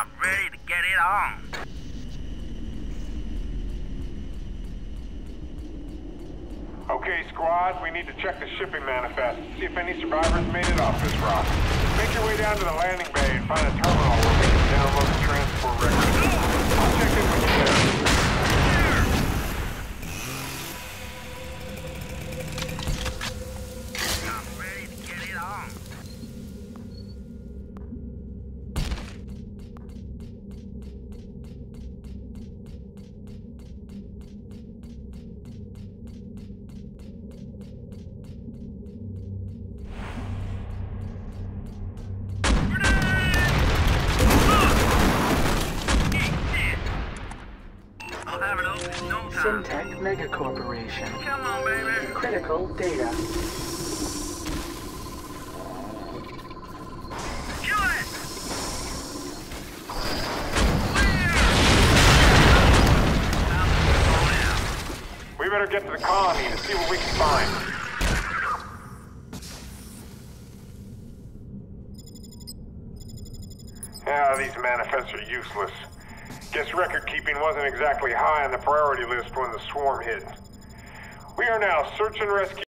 I'm ready to get it on. Okay, squad, we need to check the shipping manifest, see if any survivors made it off this rock. Make your way down to the landing bay and find a Syntech Megacorporation. Come on, baby. Critical data. We better get to the colony to see what we can find. Yeah, these manifests are useless. Guess record keeping wasn't exactly high on the priority list when the swarm hit. We are now search and rescue.